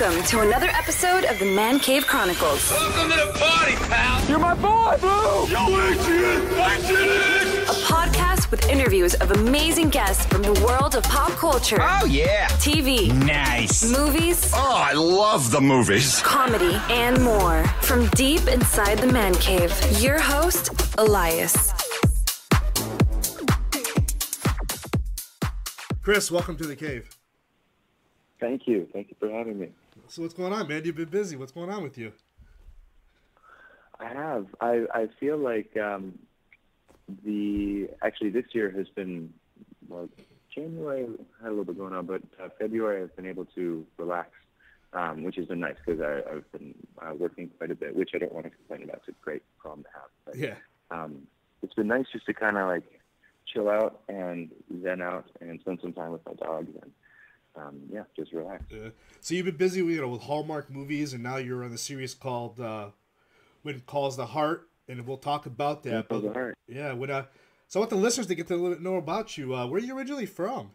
Welcome to another episode of the Man Cave Chronicles, Welcome to the party, pal. You're my boy, Blue! Yo, Adrian, Adrian. a podcast with interviews of amazing guests from the world of pop culture, Oh yeah. TV, Nice. movies, Oh, I love the movies. comedy, and more. From deep inside the Man Cave, your host, Elias. Chris, welcome to the cave. Thank you. Thank you for having me. So what's going on, man? You've been busy. What's going on with you? I have. I, I feel like um, the actually this year has been well. January had a little bit going on, but uh, February I've been able to relax, um, which has been nice because I've been uh, working quite a bit, which I don't want to complain about. It's a great problem to have. But, Yeah. Um, it's been nice just to kind of like chill out and zen out and spend some time with my dog and um, yeah, just relax. Uh, so you've been busy, you know, with Hallmark movies, and now you're on the series called uh, "When Calls the Heart," and we'll talk about that. Calls but- the Heart. Yeah. When uh, so I want the listeners to get to a little bit know about you. Uh, where are you originally from?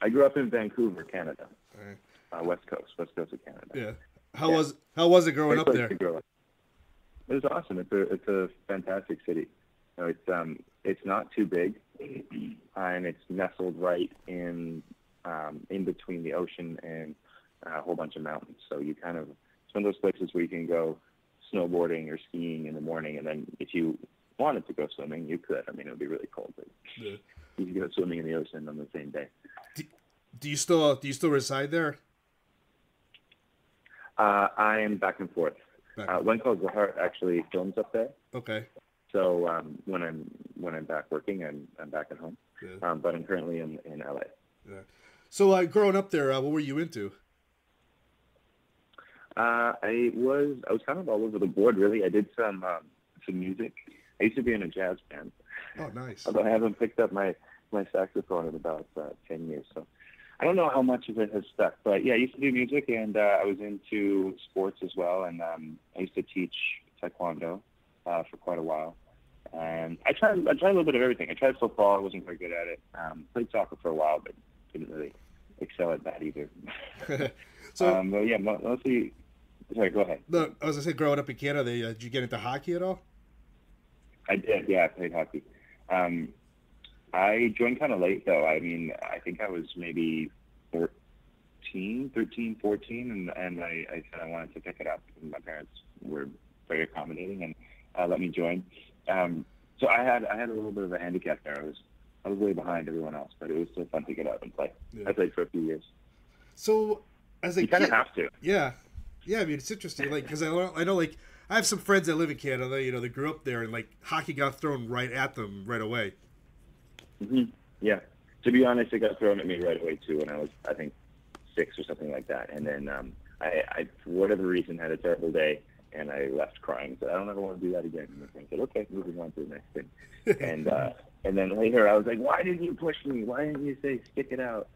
I grew up in Vancouver, Canada, Alright. uh, West Coast, West Coast of Canada. Yeah. How was how was it growing Great up there? grow up. It was awesome. It's a it's a fantastic city. You know, it's um it's not too big, and it's nestled right in um, in between the ocean and a whole bunch of mountains. So you kind of it's one of those places where you can go snowboarding or skiing in the morning, and then if you wanted to go swimming, you could. I mean, it would be really cold, but Yeah. you could go swimming in the ocean on the same day. Do you still do you still reside there? Uh, I am back and forth. Back- Uh, When Calls the Heart actually films up there. Okay. So um, when I'm when I'm back working, I'm I'm back at home. Yeah. Um, but I'm currently in in LA. Yeah. So uh, growing up there, uh, what were you into? Uh, I was I was kind of all over the board really. I did some um, some music. I used to be in a jazz band, Oh, nice. although I haven't picked up my my saxophone in about uh, ten years. So I don't know how much of it has stuck. But yeah, I used to do music, and uh, I was into sports as well. And um, I used to teach taekwondo uh, for quite a while. And I tried I tried a little bit of everything. I tried football. I wasn't very good at it. Um, played soccer for a while, but didn't really excel at that either. so um, but yeah, mo- mostly. Sorry, go ahead. no, I was gonna say, growing up in Canada, uh, did you get into hockey at all? I did, yeah, I played hockey. Um, I joined kind of late, though. I mean, I think I was maybe 14, 13, 14, and, and I, I said I wanted to pick it up. And my parents were very accommodating and uh, let me join. Um, so I had I had a little bit of a handicap there. I was I was way behind everyone else, but it was still fun to get out and play. Yeah. I played for a few years. So as a You kind of have to. Yeah, yeah. I mean, it's interesting, like, because I, know- I know, like, I have some friends that live in Canada. You know, they grew up there, and like, hockey got thrown right at them right away. hmm Yeah. To be honest, it got thrown at me right away too when I was, I think, six or something like that. And then um, I, I, for whatever reason, had a terrible day, and I left crying. Said, I don't ever want to do that again. And friend said, Okay, moving on to the next thing. and uh, and then later, I was like, Why didn't you push me? Why didn't you say stick it out?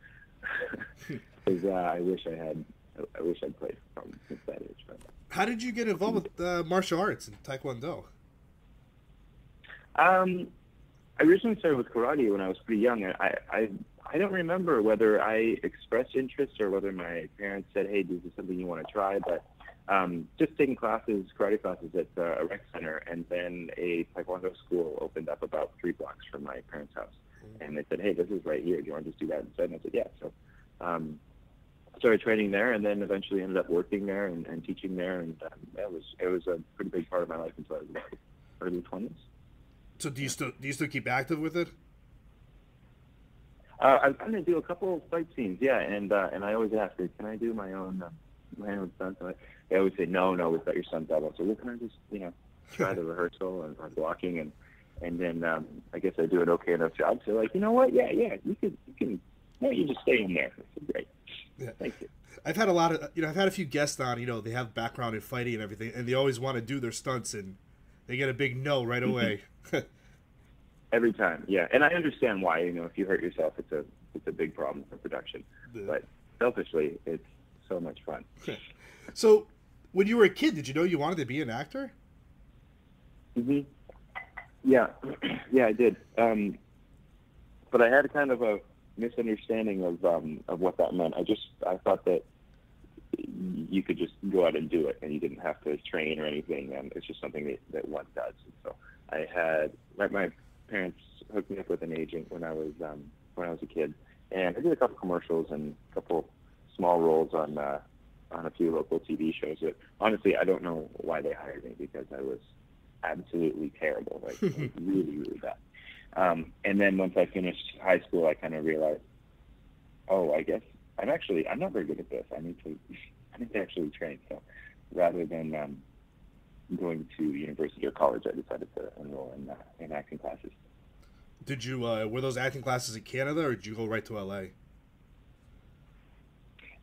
Because uh, I wish I had. I wish I'd played from since that age. But How did you get involved with uh, martial arts and taekwondo? Um, I originally started with karate when I was pretty young. I, I, I don't remember whether I expressed interest or whether my parents said, "Hey, this is something you want to try." But um, just taking classes, karate classes at uh, a rec center, and then a taekwondo school opened up about three blocks from my parents' house, and they said, "Hey, this is right here. Do you want to just do that instead?" And I said, "Yeah." So. Um, started training there and then eventually ended up working there and, and teaching there and um, it was it was a pretty big part of my life until I was about early 20s So do you still do you still keep active with it? Uh, I'm trying to do a couple of fight scenes, yeah, and uh, and I always ask can I do my own uh, my own stunts? They always say, no, no, we've got your son double. So well, can I just you know try the rehearsal and blocking and and then um, I guess I do an okay enough job. So like, you know what? Yeah, yeah, you can you can. No, you just stay in there. I said, Great, Yeah. thank you. I've had a lot of you know I've had a few guests on. You know, they have background in fighting and everything, and they always want to do their stunts, and they get a big no right away. Every time, yeah, and I understand why. You know, if you hurt yourself, it's a it's a big problem for production. Yeah. But selfishly, it's so much fun. so, when you were a kid, did you know you wanted to be an actor? hmm Yeah, yeah, I did. Um, but I had kind of a misunderstanding of um, of what that meant. I just I thought that you could just go out and do it, and you didn't have to train or anything. And it's just something that, that one does. And so I had my, my parents hooked me up with an agent when I was um, when I was a kid, and I did a couple commercials and a couple small roles on uh, on a few local TV shows. But honestly, I don't know why they hired me because I was absolutely terrible, like really, really bad. Um, and then once I finished high school, I kind of realized, oh, I guess I'm actually I'm not very good at this. I need to I need to actually train. So rather than um, going to university or college, I decided to enroll in uh, in acting classes. Did you uh, were those acting classes in Canada, or did you go right to LA?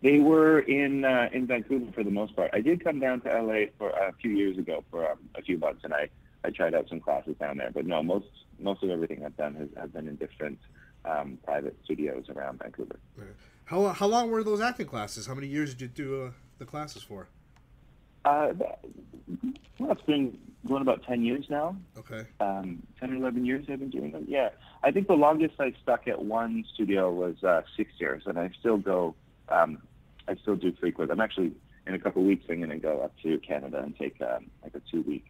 They were in uh, in Vancouver for the most part. I did come down to LA for a few years ago for um, a few months, and I, I tried out some classes down there. But no, most most of everything I've done has, has been in different um, private studios around Vancouver. How how long were those acting classes? How many years did you do uh, the classes for? Uh, well, it's been going about ten years now. Okay. Um, ten or eleven years I've been doing them. Yeah, I think the longest I stuck at one studio was uh, six years, and I still go. Um, I still do frequent. I'm actually in a couple of weeks. I'm going to go up to Canada and take um, like a two week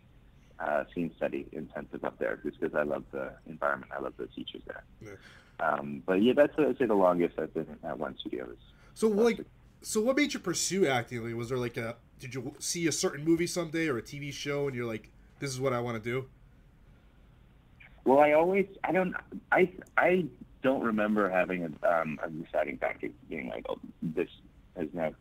uh, scene study intensive up there, just because I love the environment. I love the teachers there. Yeah. Um, but yeah, that's I'd say the longest I've been at one studio. Is So like, so what made you pursue acting? Like, was there like a did you see a certain movie someday or a TV show and you're like, this is what I want to do? Well, I always I don't I I don't remember having a um, a deciding factor being like, oh, this has now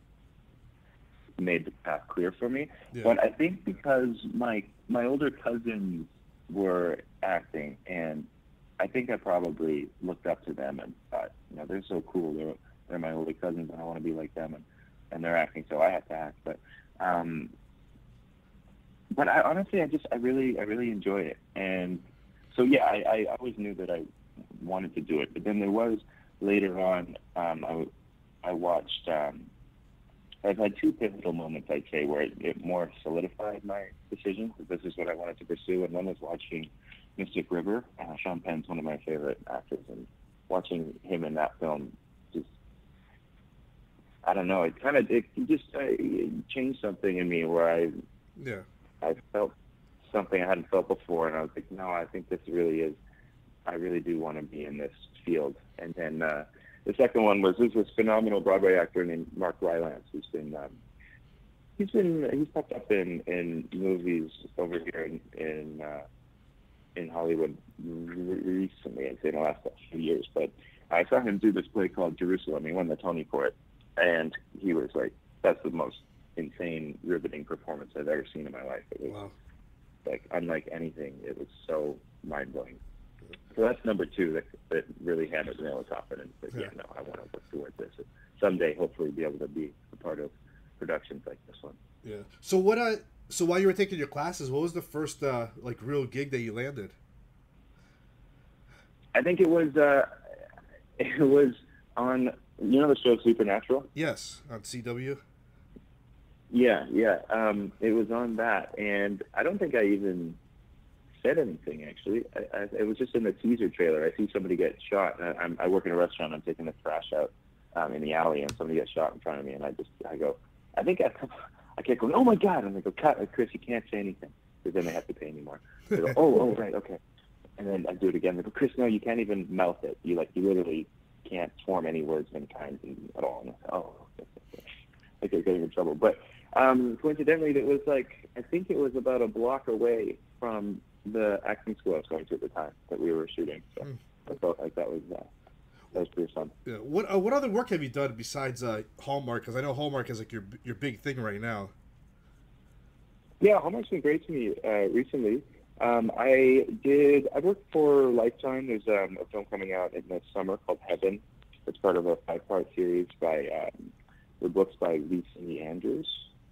made the path clear for me. Yeah. But I think because my my older cousins were acting, and I think I probably looked up to them and thought, you know, they're so cool. They're they're my older cousins, and I want to be like them, and and they're acting, so I have to act. But um, but I honestly, I just I really I really enjoy it, and so yeah, I, I always knew that I wanted to do it. But then there was later on, um, I I watched. Um, I've had two pivotal moments, I'd say, where it, it more solidified my decision that this is what I wanted to pursue. And one was watching Mystic River. Uh, Sean Penn's one of my favorite actors, and watching him in that film just. I don't know. It kind of it just uh, it changed something in me where I Yeah. I felt something I hadn't felt before, and I was like, no, I think this really is. I really do want to be in this field. And then uh, the second one was this this phenomenal Broadway actor named Mark Rylance, who's been um, he's been he's popped up in in movies over here in in, uh, in Hollywood recently. I'd say in the last few years, but I saw him do this play called Jerusalem. He won the Tony for it, and he was like, that's the most insane, riveting performance I've ever seen in my life. It was Wow. like unlike anything. It was so mind blowing. So that's number two that that really had the top and said, yeah, Yeah. no, I want to work towards this. And someday, hopefully, be able to be a part of productions like this one. Yeah. So what? Uh, so while you were taking your classes, what was the first uh, like real gig that you landed? I think it was uh, it was on you know the show Supernatural. Yes, on CW. Yeah, yeah. Um, it was on that, and I don't think I even said anything actually. I, I, it was just in the teaser trailer. I see somebody get shot. I, I'm, I work in a restaurant. I'm taking the trash out um, in the alley, and somebody gets shot in front of me, and I just I go, I think I, can't go. Oh my god! And they go, cut, Chris, you can't say anything because then they have to pay me more. They go, oh, oh, right, okay. And then I do it again. They go, Chris, no, you can't even mouth it. You like you literally can't form any words of any kind at all. And I say, oh, okay, getting in trouble. But um, coincidentally, it was like I think it was about a block away from the acting school I was going to at the time that we were shooting. So I felt like that was uh, that was pretty fun. Yeah. What uh, What other work have you done besides uh, Hallmark? Because I know Hallmark is like your your big thing right now. Yeah, Hallmark's been great to me uh, recently. Um, I did. I worked for Lifetime. There's um, a film coming out in the summer called Heaven. It's part of a five-part series by um, the books by Lisa Andrews,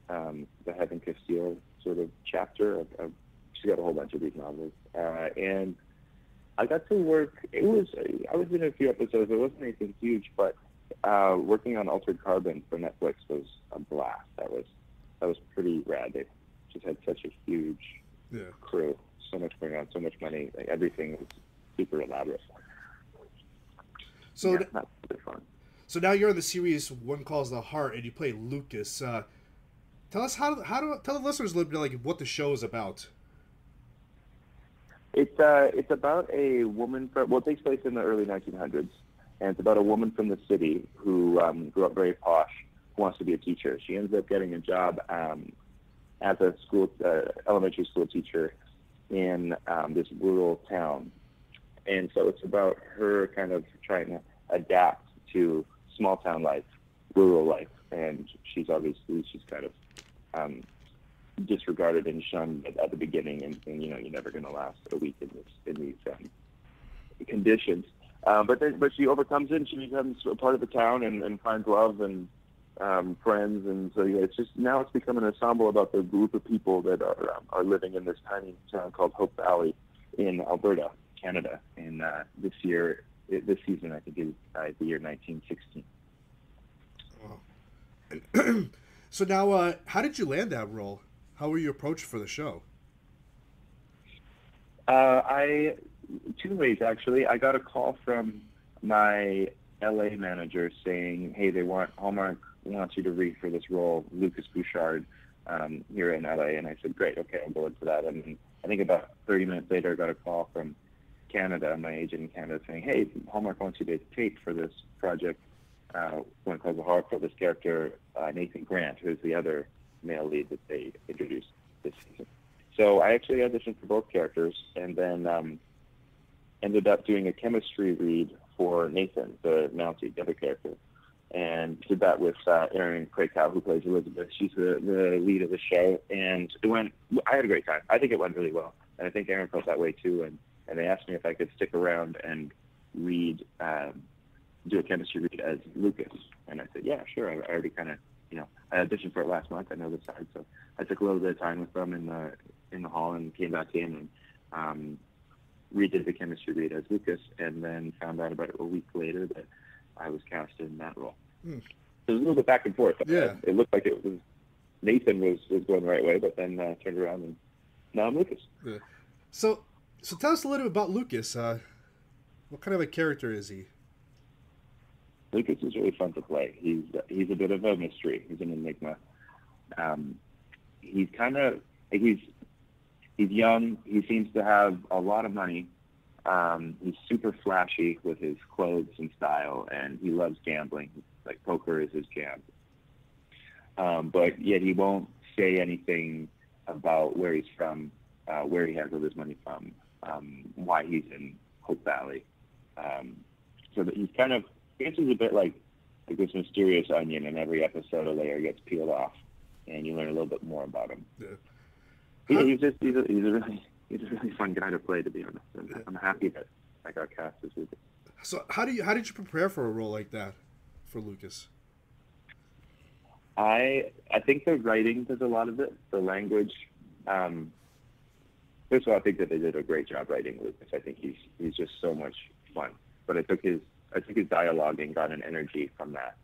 um, the Heaven Casteel sort of chapter. Of, of, she's got a whole bunch of these novels, uh, and I got to work. It was I was in a few episodes. It wasn't anything huge, but uh, working on Altered Carbon for Netflix was a blast. That was that was pretty rad. They just had such a huge Yeah. crew, so much going on, so much money. Like, everything was super elaborate. So yeah, th- that's super fun. so now you're in the series When Calls the Heart, and you play Lucas. Uh, tell us how how do tell the listeners a little bit like what the show is about. It's uh, it's about a woman from well, it takes place in the early 1900s, and it's about a woman from the city who um, grew up very posh, who wants to be a teacher. She ends up getting a job um, as a school uh, elementary school teacher in um, this rural town, and so it's about her kind of trying to adapt to small town life, rural life, and she's obviously she's kind of um, disregarded and shunned at, at the beginning, and, and, you know you're never going to last a week in this in these um, conditions. Uh, but then, but she overcomes it, and she becomes a part of the town, and, and finds love and um, friends, and so yeah, it's just now it's become an ensemble about the group of people that are um, are living in this tiny town called Hope Valley in Alberta, Canada. And uh, this year, this season, I think is uh, the year 1916. So now, uh, how did you land that role? How were you approached for the show? Uh, I two ways actually. I got a call from my LA manager saying, "Hey, they want Hallmark wants you to read for this role, Lucas Bouchard, um, here in LA." And I said, "Great, okay, I'll go into that." And I think about 30 minutes later, I got a call from Canada, my agent in Canada, saying, "Hey, Hallmark wants you to tape for this project, uh, When Calls the Heart for this character, uh, Nathan Grant, who's the other male lead that they introduced this season." So I actually auditioned for both characters, and then um, ended up doing a chemistry read for Nathan, the Mountie, the other character, and did that with uh, Erin Krakow, who plays Elizabeth. She's the, the lead of the show, and it went. I had a great time. I think it went really well, and I think Erin felt that way too. And and they asked me if I could stick around and read, um, do a chemistry read as Lucas, and I said, yeah, sure. I, I already kind of, you know, I auditioned for it last month. I know the side, so I took a little bit of time with them in the in the hall and came back in and um, redid the chemistry read as Lucas, and then found out about it a week later that I was cast in that role. Hmm. So it was a little bit back and forth. Yeah. It looked like it was Nathan was, was going the right way, but then uh, turned around and now I'm Lucas. So, so tell us a little bit about Lucas. Uh, what kind of a character is he? Lucas is really fun to play. He's he's a bit of a mystery. He's an enigma. Um, he's kind of he's he's young. He seems to have a lot of money. Um, he's super flashy with his clothes and style, and he loves gambling. Like poker is his jam. Um, but yet he won't say anything about where he's from, uh, where he has all his money from, um, why he's in Hope Valley. Um, so that he's kind of, guess he's a bit like, like this mysterious onion, and every episode a layer gets peeled off, and you learn a little bit more about him. Yeah. He, he's just he's a, he's a really he's a really fun guy to play, to be honest. And I'm happy that I got cast as Lucas. So, how do you how did you prepare for a role like that for Lucas? I I think the writing does a lot of it. The language. Um, first of all, I think that they did a great job writing Lucas. I think he's he's just so much fun. But I took his I took his dialogue and got an energy from that,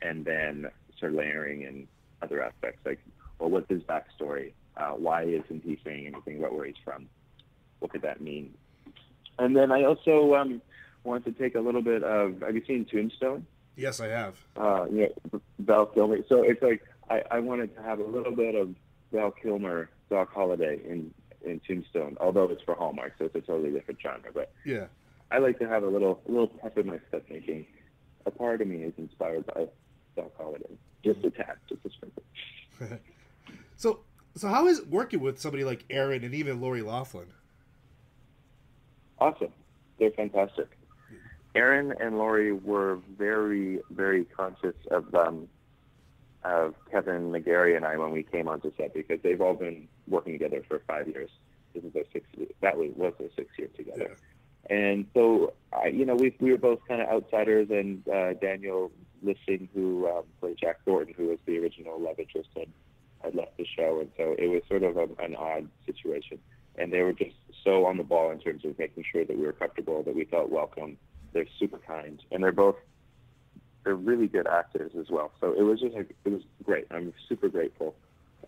and then started layering in other aspects like, well, what's his backstory? Uh, why isn't he saying anything about where he's from? What could that mean? And then I also um, wanted to take a little bit of. Have you seen Tombstone? Yes, I have. uh, know, Val Kilmer. So it's like I, I wanted to have a little bit of Val Kilmer, Doc Holliday in in Tombstone, although it's for Hallmark, so it's a totally different genre. But Yeah. I like to have a little a little pep in my step making. A part of me is inspired by Doc Holliday, just a tad, just a sprinkle. So, so how is working with somebody like Erin and even Lori Loughlin? Awesome. They're fantastic. Erin and Lori were very, very conscious of um, of Kevin McGarry and I when we came onto set because they've all been working together for five years. This is their sixth. That was was their sixth year together. And so, I, you know, we we were both kind of outsiders, and uh, Daniel Lissing, who um, played Jack Thornton, who was the original love interest, had, had left the show, and so it was sort of a, an odd situation. And they were just so on the ball in terms of making sure that we were comfortable, that we felt welcome. They're super kind, and they're both they're really good actors as well. So it was just like it was great. I'm super grateful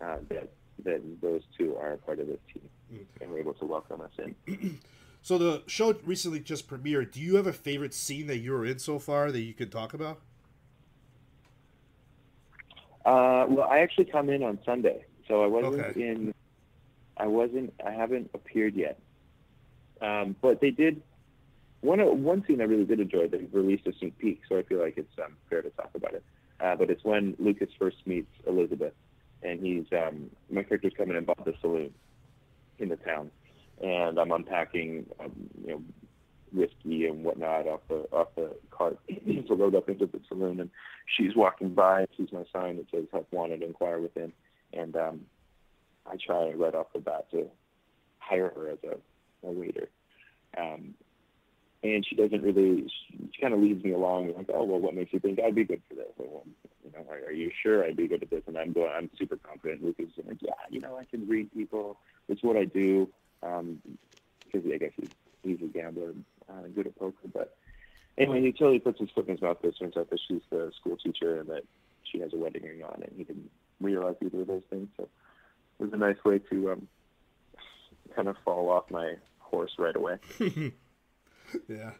uh, that that those two are a part of this team and were able to welcome us in. So the show recently just premiered. Do you have a favorite scene that you were in so far that you could talk about? Uh, well, I actually come in on Sunday, so I wasn't Okay. in. I wasn't. I haven't appeared yet. Um, but they did one one scene I really did enjoy. They released a sneak peek, so I feel like it's um, fair to talk about it. Uh, but it's when Lucas first meets Elizabeth, and he's um, my character's coming and bought the saloon in the town, and I'm unpacking, um, you know, whiskey and whatnot off the off the cart to load up into the saloon, and she's walking by, sees my sign that says "Help Wanted, Inquire Within," and um, I try right off the bat to hire her as a, a waiter. Um, and she doesn't really, she, she kind of leads me along, like, oh, well, what makes you think I'd be good for this? Well, you know, are, are you sure I'd be good at this? And I'm going, I'm super confident. Lucas is like, yeah, you know, I can read people. It's what I do. Um, because I guess he's, he's a gambler, uh, good at poker. But anyway, he totally puts his foot in his mouth. It turns out that she's the school teacher and that she has a wedding ring on, and he didn't realize either of those things. So it was a nice way to um, kind of fall off my horse right away. Yeah.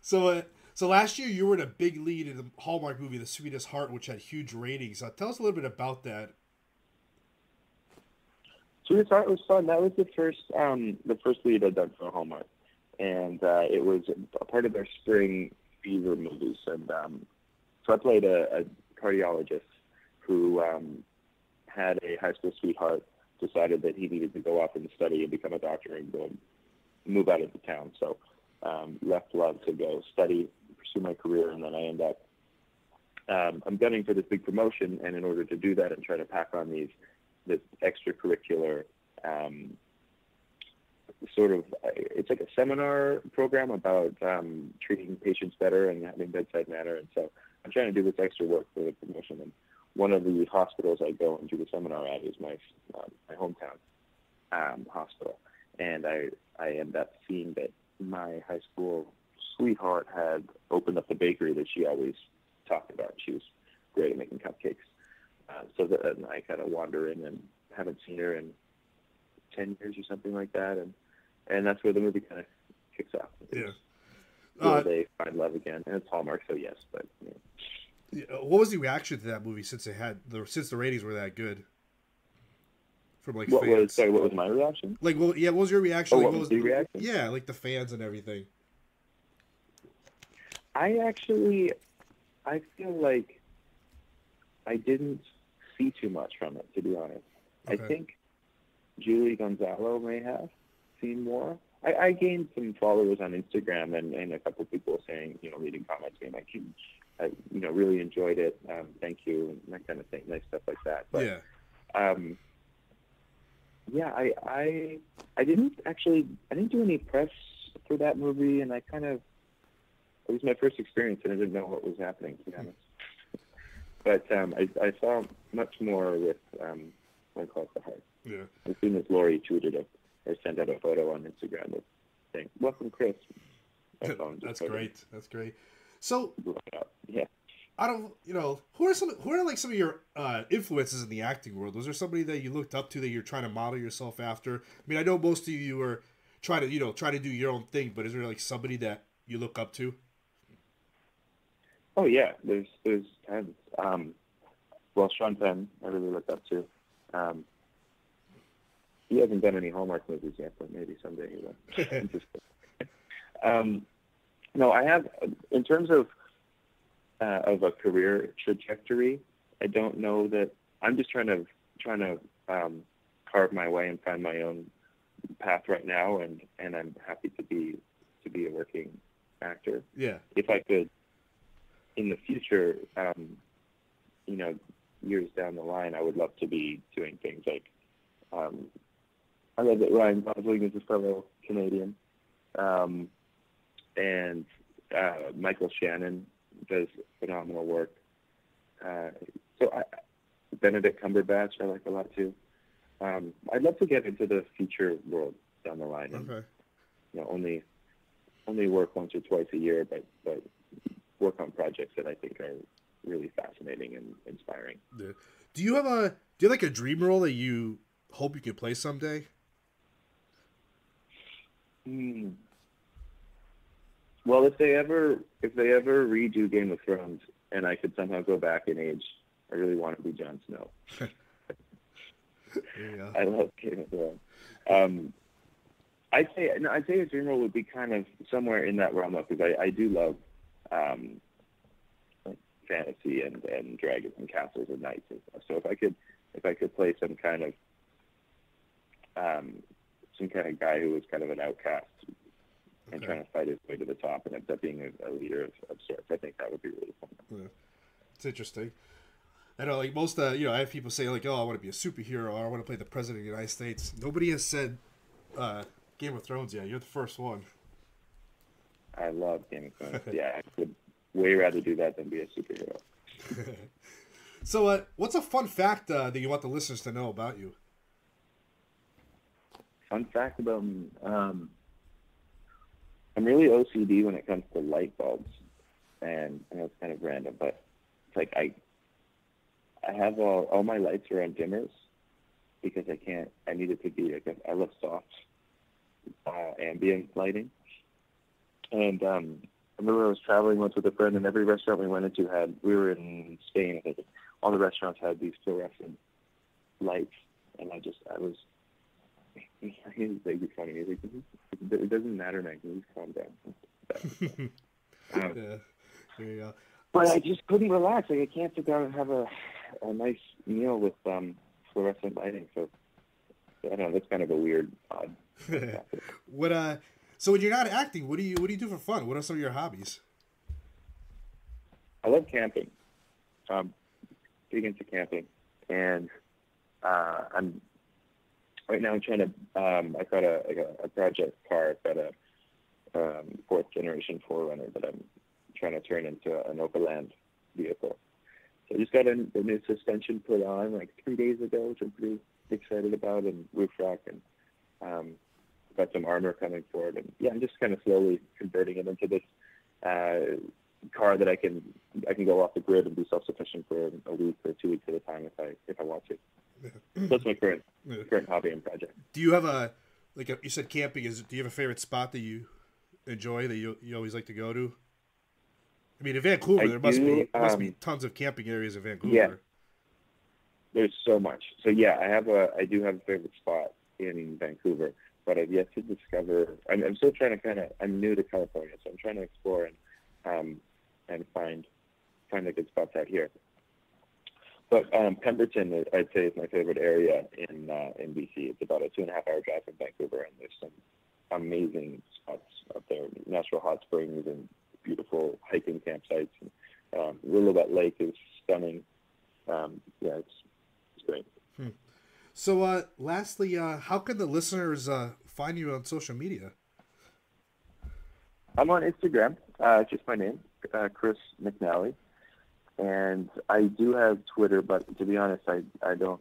So, uh, so last year you were in a big lead in the Hallmark movie, The Sweetest Heart, which had huge ratings. Uh, tell us a little bit about that. Sweetest Heart was fun. That was the first um, the first lead I'd done for Hallmark, and uh, it was a part of their spring fever movies. And um, so I played a, a cardiologist who um, had a high school sweetheart, decided that he needed to go off and study and become a doctor and go move out of the town. So um, left love to go study, pursue my career, and then I end up um, I'm gunning for this big promotion, and in order to do that and try to pack on these this extracurricular um, sort of it's like a seminar program about um, treating patients better and having bedside manner, and so I'm trying to do this extra work for the promotion. And one of the hospitals I go and do the seminar at is my uh, my hometown um, hospital, and I I end up seeing that my high school sweetheart had opened up the bakery that she always talked about. She was great at making cupcakes. Uh, so that and I kind of wander in and haven't seen her in ten years or something like that, and and that's where the movie kind of kicks off. Yeah. Uh, they find love again, and it's Hallmark, so yes, but you know. yeah, what was the reaction to that movie since it had the since the ratings were that good? From like what fans. was sorry? What was my reaction? like well, yeah, what was your reaction? Oh, like, what was the reaction? Yeah, like the fans and everything. I actually, I feel like I didn't see too much from it, to be honest. I think Julie Gonzalo may have seen more. I, I gained some followers on Instagram and, and a couple people saying, you know, reading comments being like, "You- I, you know, really enjoyed it. Um, thank you, and that kind of thing, nice stuff like that. But yeah. um, yeah, I, I I didn't actually I didn't do any press for that movie, and I kind of it was my first experience, and I didn't know what was happening to be honest. But um, I, I saw much more with um, When Calls the Heart. Yeah. As soon as Lori tweeted it or sent out a photo on Instagram with saying "Welcome, Chris," my phone just That's great. That's great. So. Yeah. I don't, you know, who are some, who are like some of your uh, influences in the acting world? Was there somebody that you looked up to that you're trying to model yourself after? I mean, I know most of you are trying to, you know, try to do your own thing, but is there like somebody that you look up to? Oh yeah, there's there's tons. Um, well, Sean Penn, I really look up to. Um, he hasn't done any Hallmark movies yet, but maybe someday he will. Um, no, I have. In terms of uh, of a career trajectory, I don't know that. I'm just trying to trying to um, carve my way and find my own path right now, and and I'm happy to be to be a working actor Yeah. if I could, in the future, um, you know, years down the line, I would love to be doing things like, um, I love that Ryan Gosling is a fellow Canadian, um, and uh, Michael Shannon does phenomenal work. Uh, so I, Benedict Cumberbatch, I like a lot too. Um, I'd love to get into the feature world down the line, and Okay. you know, only only work once or twice a year, but but work on projects that I think are really fascinating and inspiring. Do you have a, do you have like a dream role that you hope you can play someday? Hmm. Well, if they ever if they ever redo Game of Thrones and I could somehow go back in age I really want to be Jon Snow. I love Game of Thrones. Um, I'd say no, I'd say a dream role would be kind of somewhere in that realm of because I, I do love um, like fantasy and, and dragons and castles and knights and stuff. So if I could if I could play some kind of um, some kind of guy who was kind of an outcast and Okay. trying to fight his way to the top and ends up being a, a leader of, of sorts, I think that would be really fun. It's interesting. I know, like most, uh, you know, I have people say like, "Oh, I want to be a superhero," or "I want to play the president of the United States." Nobody has said uh, Game of Thrones yet. You're the first one. I love Game of Thrones. yeah, I would way rather do that than be a superhero. So, uh, what's a fun fact uh, that you want the listeners to know about you? Fun fact about me, um, I'm really OCD when it comes to light bulbs, and I know it's kind of random, but it's like I, I have all all my lights are on dimmers because I can't. I need it to be like I love soft uh, ambient lighting, and um, I remember I was traveling once with a friend, and every restaurant we went into had. We were in Spain, I think. All the restaurants had these fluorescent lights, and I just I was he was like funny. He's like, it doesn't matter, man. Just calm down? Um, Yeah, there you go. but I just couldn't relax. Like I can't sit down and have a a nice meal with um fluorescent lighting. So I don't know. That's kind of a weird, odd. What uh? So when you're not acting, what do you what do you do for fun? What are some of your hobbies? I love camping. Um, big into camping, and uh, I'm right now. I'm trying to. Um, I've got a, like a a project car. I've got a um, fourth generation 4Runner that I'm trying to turn into an overland vehicle. So I just got a, a new suspension put on like three days ago, which I'm pretty excited about, and roof rack, and um, got some armor coming for it, and yeah, I'm just kind of slowly converting it into this uh, car that I can I can go off the grid and be self sufficient for a week or two weeks at a time if I if I want to. That's my current current hobby and project. Do you have a like a, you said camping is? Do you have a favorite spot that you enjoy that you you always like to go to? I mean, in Vancouver, I there must do, be must be um, tons of camping areas in Vancouver. Yeah. There's so much. So yeah, I have a I do have a favorite spot in Vancouver, but I've yet to discover. I'm, I'm still trying to kind of. I'm new to California, so I'm trying to explore and um, and find find the good spots out here. But um, Pemberton, I'd say, is my favorite area in uh, in BC. It's about a two and a half hour drive from Vancouver, and there's some amazing spots up there. Natural hot springs and beautiful hiking campsites. And, um, Lake is stunning. Um, yeah, it's, it's great. So, uh, lastly, uh, how can the listeners uh, find you on social media? I'm on Instagram. Uh, it's just my name, uh, Chris McNally, and I do have Twitter, but to be honest, I I don't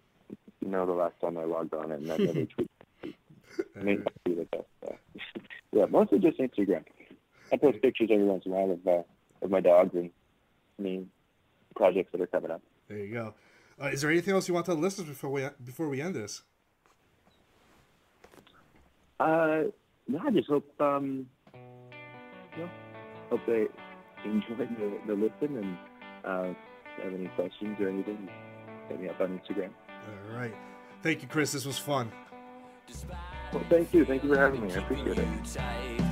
know the last time I logged on, and I never tweeted. Maybe I'll do it, uh, yeah, mostly just Instagram. I post pictures every once in a while of uh, of my dogs and me projects that are coming up. There you go. Uh, is there anything else you want to listeners before we before we end this? Uh, no, I just hope um, you know, hope they enjoy the, the listen and uh, have any questions or anything, hit me up on Instagram. All right. Thank you, Chris. This was fun. Well, thank you. Thank you for having me. I appreciate it.